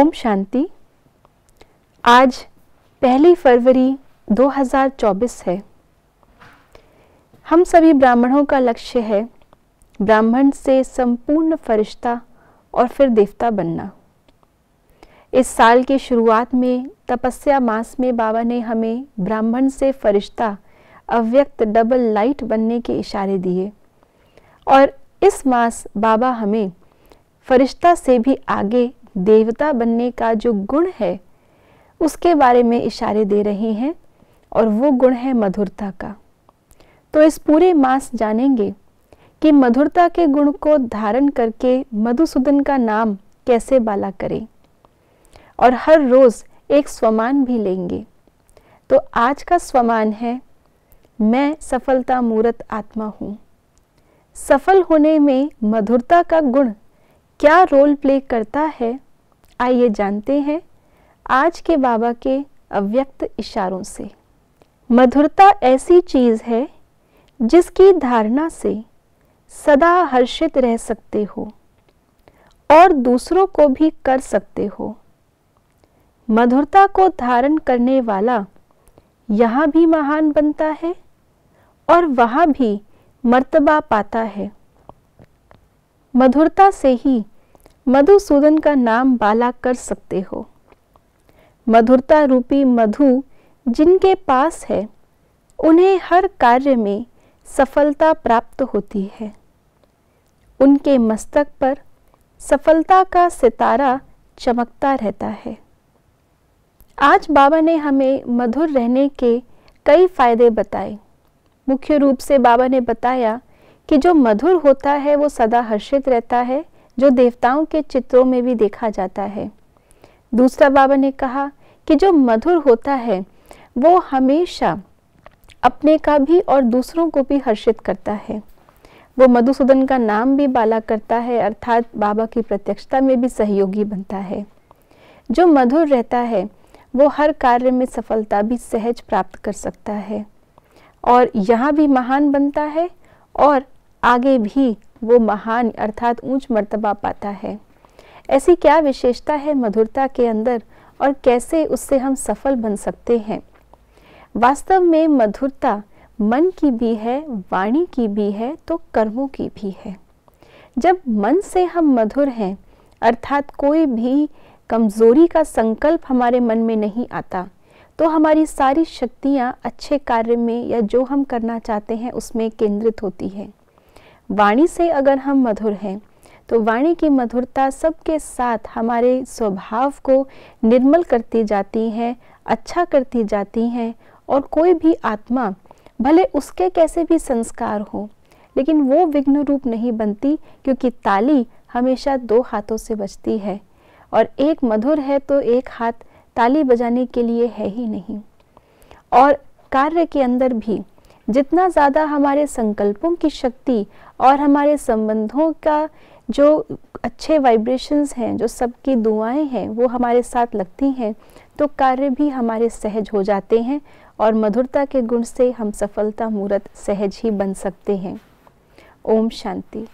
ओम शांति। आज पहली फरवरी 2024 है। हम सभी ब्राह्मणों का लक्ष्य है ब्राह्मण से संपूर्ण फरिश्ता और फिर देवता बनना। इस साल की शुरुआत में तपस्या मास में बाबा ने हमें ब्राह्मण से फरिश्ता अव्यक्त डबल लाइट बनने के इशारे दिए और इस मास बाबा हमें फरिश्ता से भी आगे देवता बनने का जो गुण है, उसके बारे में इशारे दे रहे हैं और वो गुण है मधुरता का। तो इस पूरे मास जानेंगे कि मधुरता के गुण को धारण करके मधुसूदन का नाम कैसे बाला करें और हर रोज एक स्वमान भी लेंगे। तो आज का स्वमान है, मैं सफलता मूर्त आत्मा हूँ। सफल होने में मधुरता का गुण क्या रोल प्ले करता है? आइए जानते हैं आज के बाबा के अव्यक्त इशारों से। मधुरता ऐसी चीज़ है जिसकी धारणा से सदा हर्षित रह सकते हो और दूसरों को भी कर सकते हो। मधुरता को धारण करने वाला यहाँ भी महान बनता है और वहाँ भी मर्तबा पाता है। मधुरता से ही मधुसूदन का नाम बाला कर सकते हो। मधुरता रूपी मधु जिनके पास है, उन्हें हर कार्य में सफलता प्राप्त होती है। उनके मस्तक पर सफलता का सितारा चमकता रहता है। आज बाबा ने हमें मधुर रहने के कई फ़ायदे बताए। मुख्य रूप से बाबा ने बताया कि जो मधुर होता है, वो सदा हर्षित रहता है जो देवताओं के चित्रों में भी देखा जाता है। दूसरा बाबा ने कहा कि जो मधुर होता है, वो हमेशा अपने का भी और दूसरों को भी हर्षित करता है। वो मधुसूदन का नाम भी बाला करता है, अर्थात बाबा की प्रत्यक्षता में भी सहयोगी बनता है। जो मधुर रहता है, वो हर कार्य में सफलता भी सहज प्राप्त कर सकता है। और यहाँ भी महान बनता है और आगे भी वो महान अर्थात ऊंच मर्तबा पाता है। ऐसी क्या विशेषता है मधुरता के अंदर और कैसे उससे हम सफल बन सकते हैं? वास्तव में मधुरता मन की भी है, वाणी की भी है तो कर्मों की भी है। जब मन से हम मधुर हैं, अर्थात कोई भी कमज़ोरी का संकल्प हमारे मन में नहीं आता तो हमारी सारी शक्तियाँ अच्छे कार्य में या जो हम करना चाहते हैं उसमें केंद्रित होती है। वाणी से अगर हम मधुर हैं तो वाणी की मधुरता सबके साथ हमारे स्वभाव को निर्मल करती जाती है अच्छा करती जाती हैं, और कोई भी आत्मा, भले उसके कैसे भी संस्कार हो, लेकिन वो विघ्न रूप नहीं बनती, क्योंकि ताली हमेशा दो हाथों से बजती है, और एक मधुर है तो एक हाथ ताली बजाने के लिए है ही नहीं। और कार्य के अंदर भी जितना ज़्यादा हमारे संकल्पों की शक्ति और हमारे संबंधों का जो अच्छे वाइब्रेशंस हैं, जो सबकी दुआएँ हैं, वो हमारे साथ लगती हैं तो कार्य भी हमारे सहज हो जाते हैं और मधुरता के गुण से हम सफलता मूर्त सहज ही बन सकते हैं। ओम शांति।